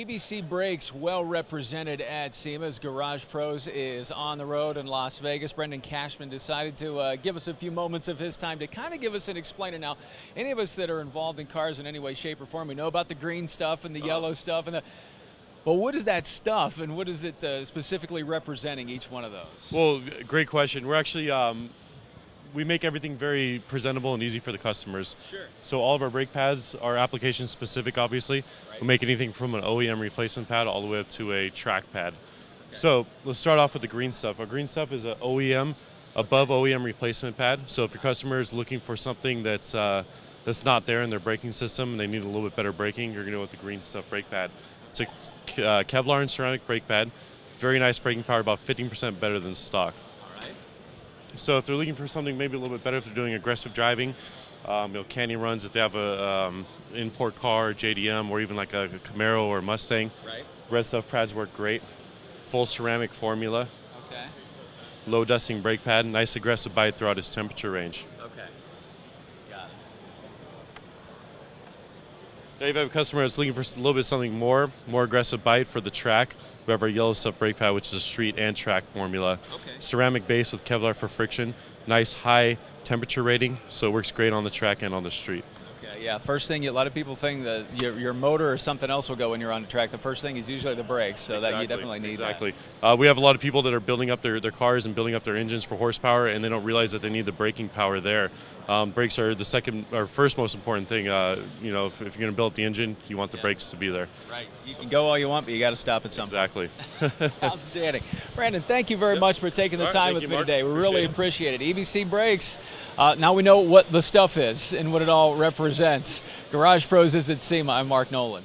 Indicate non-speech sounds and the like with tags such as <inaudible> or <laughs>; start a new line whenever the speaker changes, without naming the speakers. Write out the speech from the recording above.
EBC Brakes well represented at SEMA's. Garage Pros is on the road in Las Vegas. Brandon Cashman decided to uh, give us a few moments of his time to kind of give us an explainer. Now, any of us that are involved in cars in any way, shape, or form, we know about the green stuff and the yellow stuff and the. But what is that stuff, and what is it uh, specifically representing each one of those?
Well, great question. We're actually um, we make everything very presentable and easy for the customers.
Sure.
So all of our brake pads are application specific. Obviously,
Right.
we make anything from an OEM replacement pad all the way up to a track pad. So let's start off with the green stuff. Our green stuff is an OEM above OEM replacement pad. So if your customer is looking for something that's uh, that's not there in their braking system and they need a little bit better braking, you're going to go with the green stuff brake pad. It's a uh, Kevlar and ceramic brake pad. Very nice braking power, about 15% better than stock. So if they're looking for something maybe a little bit better, if they're doing aggressive driving, um, you know, canyon runs, if they have a um, import car, JDM, or even like a, Camaro or Mustang,
Right.
red stuff pads work great. Full ceramic formula,
Okay.
low dusting brake pad, nice aggressive bite throughout its temperature range.
Okay. Got it.
Now, if you have a customer that's looking for a little bit something more, more aggressive bite for the track, we have our yellow stuff brake pad, which is a street and track formula.
Okay.
Ceramic base with Kevlar for friction, nice high temperature rating, so it works great on the track and on the street.
Okay, yeah. First thing, a lot of people think that your, your motor or something else will go when you're on the track. The first thing is usually the brakes, so that you definitely need
exactly. Uh, we have a lot of people that are building up their, their cars and building up their engines for horsepower, and they don't realize that they need the braking power there. Um, brakes are the second or first most important thing. Uh, you know, if, if you're going to build the engine, you want the
Yeah.
brakes to be there.
Right. You can go all you want, but you got to stop at some
Exactly. <laughs>
Outstanding. Brandon, thank you very much for taking the
All right,
time
thank
with
you,
me
Mark.
today. We really
Appreciate
appreciate it. EBC Brakes. Uh, now we know what the stuff is and what it all represents. Garage Pros is at SEMA. I'm Mark Nolan.